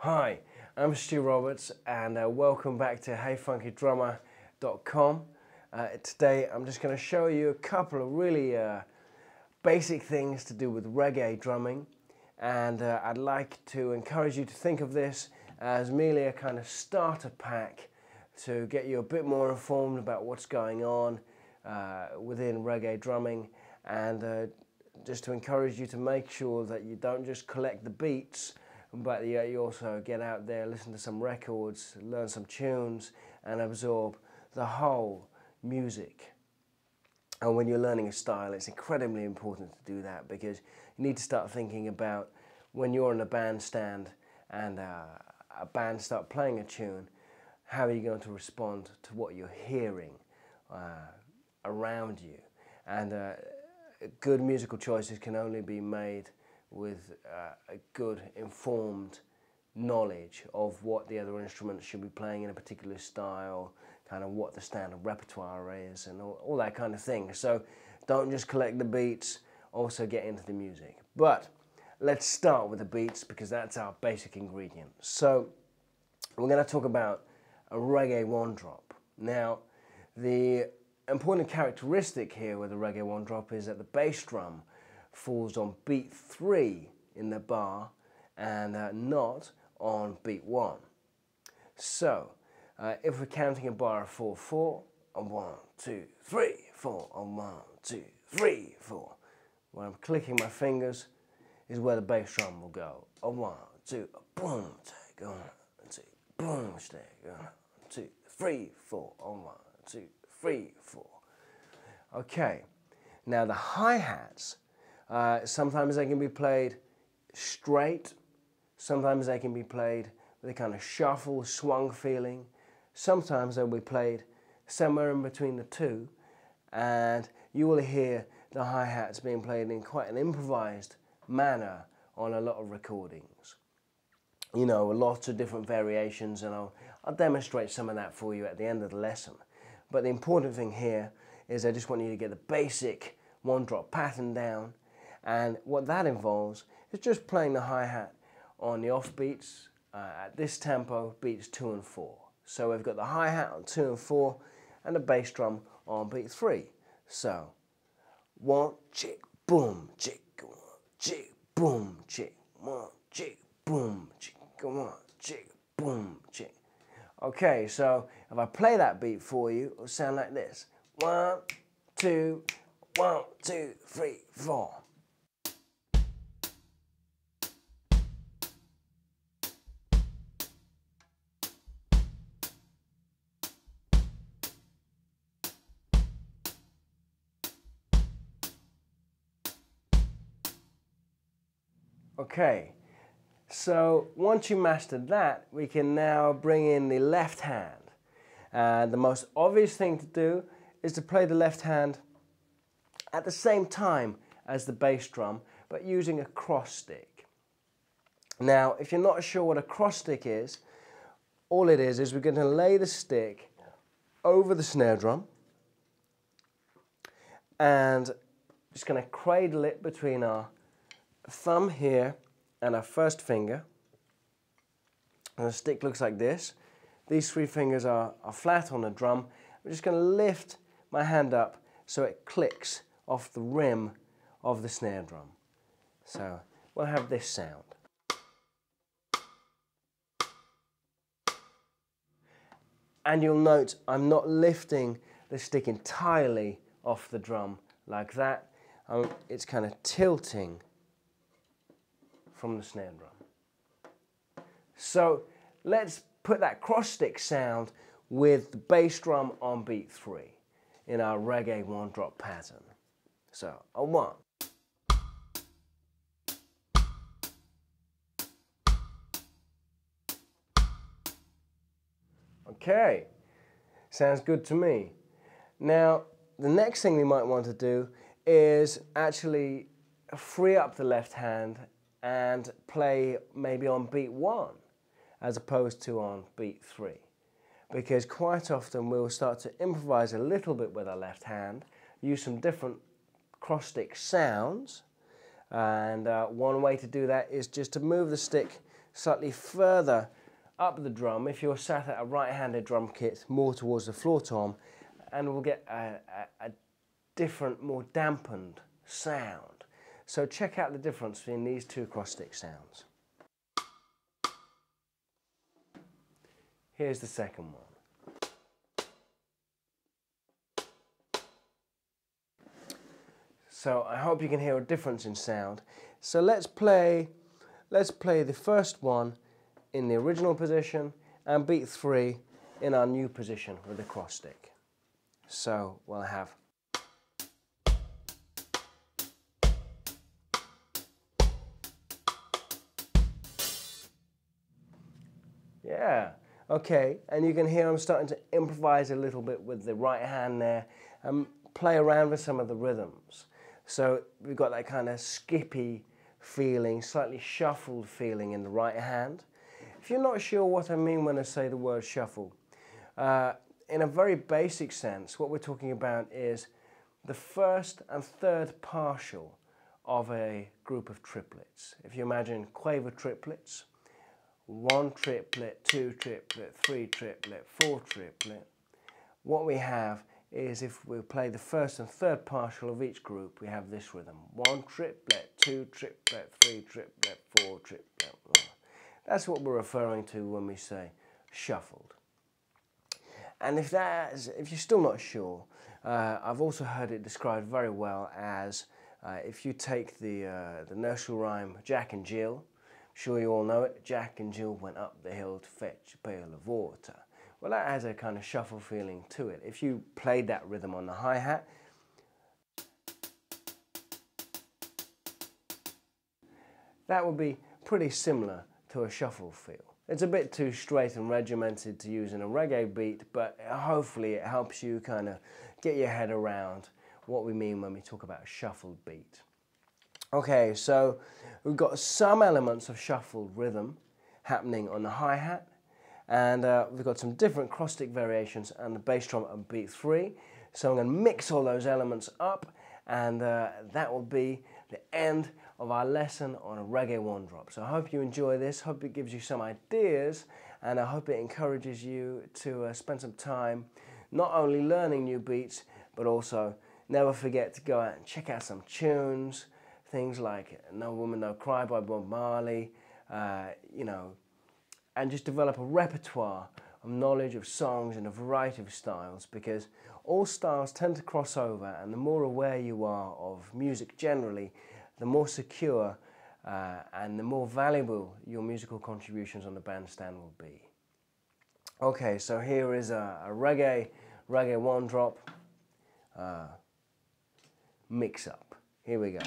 Hi, I'm Stu Roberts and uh, welcome back to HeyFunkyDrummer.com. Uh, today I'm just going to show you a couple of really uh, basic things to do with reggae drumming and uh, I'd like to encourage you to think of this as merely a kind of starter pack to get you a bit more informed about what's going on uh, within reggae drumming and uh, just to encourage you to make sure that you don't just collect the beats but you also get out there, listen to some records, learn some tunes and absorb the whole music. And when you're learning a style, it's incredibly important to do that because you need to start thinking about when you're in a bandstand and uh, a band start playing a tune, how are you going to respond to what you're hearing uh, around you? And uh, good musical choices can only be made with uh, a good informed knowledge of what the other instruments should be playing in a particular style, kind of what the standard repertoire is, and all, all that kind of thing. So don't just collect the beats, also get into the music. But let's start with the beats because that's our basic ingredient. So we're going to talk about a reggae one drop. Now, the important characteristic here with a reggae one drop is that the bass drum falls on beat three in the bar and uh, not on beat one. So, uh, if we're counting a bar of 4 4, on 1, 2, 3, 4, on 1, 2, 3, 4, when I'm clicking my fingers is where the bass drum will go. A 1, 2, a boom, take, on, 2, boom, take, on, 2, 3, 4, on 1, 2, 3, 4. Okay, now the hi-hats uh, sometimes they can be played straight, sometimes they can be played with a kind of shuffle, swung feeling. Sometimes they'll be played somewhere in between the two, and you will hear the hi-hats being played in quite an improvised manner on a lot of recordings. You know, lots of different variations, and I'll, I'll demonstrate some of that for you at the end of the lesson. But the important thing here is I just want you to get the basic one drop pattern down and what that involves is just playing the hi-hat on the off beats uh, at this tempo, beats two and four. So we've got the hi-hat on two and four and the bass drum on beat three. So one, chick, boom, chick, one, chick, boom, chick, one, chick, boom, chick, one, chick, boom, chick. Okay, so if I play that beat for you, it'll sound like this. One, two, one, two, three, four. Okay, so once you mastered that, we can now bring in the left hand. And the most obvious thing to do is to play the left hand at the same time as the bass drum, but using a cross stick. Now, if you're not sure what a cross stick is, all it is is we're going to lay the stick over the snare drum and just going to cradle it between our thumb here and our first finger. And the stick looks like this. These three fingers are, are flat on the drum. I'm just going to lift my hand up so it clicks off the rim of the snare drum. So we'll have this sound. And you'll note I'm not lifting the stick entirely off the drum like that. Um, it's kind of tilting from the snare drum. So let's put that cross stick sound with the bass drum on beat three in our reggae one drop pattern. So a one. Okay, sounds good to me. Now, the next thing we might want to do is actually free up the left hand and play maybe on beat one as opposed to on beat three. Because quite often we'll start to improvise a little bit with our left hand, use some different cross stick sounds, and uh, one way to do that is just to move the stick slightly further up the drum if you're sat at a right-handed drum kit more towards the floor tom and we'll get a, a, a different more dampened sound so check out the difference between these two cross stick sounds here's the second one So I hope you can hear a difference in sound. So let's play, let's play the first one in the original position and beat three in our new position with the cross stick. So we'll have Yeah, okay, and you can hear I'm starting to improvise a little bit with the right hand there and play around with some of the rhythms. So we've got that kind of skippy feeling, slightly shuffled feeling in the right hand. If you're not sure what I mean when I say the word shuffle, uh, in a very basic sense, what we're talking about is the first and third partial of a group of triplets. If you imagine quaver triplets, one triplet, two triplet, three triplet, four triplet, what we have is if we play the first and third partial of each group, we have this rhythm. One triplet, two triplet, three triplet, four triplet. That's what we're referring to when we say shuffled. And if that's, if you're still not sure, uh, I've also heard it described very well as uh, if you take the, uh, the nursery rhyme Jack and Jill, sure you all know it, Jack and Jill went up the hill to fetch a pail of water. Well, that has a kind of shuffle feeling to it. If you played that rhythm on the hi-hat, that would be pretty similar to a shuffle feel. It's a bit too straight and regimented to use in a reggae beat, but hopefully it helps you kind of get your head around what we mean when we talk about a shuffled beat. Okay, so we've got some elements of shuffled rhythm happening on the hi-hat, and uh, we've got some different cross stick variations and the bass drum on beat three. So I'm going to mix all those elements up and uh, that will be the end of our lesson on a reggae one drop. So I hope you enjoy this, hope it gives you some ideas and I hope it encourages you to uh, spend some time not only learning new beats but also never forget to go out and check out some tunes, things like No Woman No Cry by Bob Marley, uh, you know, and just develop a repertoire of knowledge of songs in a variety of styles because all styles tend to cross over and the more aware you are of music generally, the more secure uh, and the more valuable your musical contributions on the bandstand will be. Okay, so here is a, a reggae, reggae one drop uh, mix up. Here we go.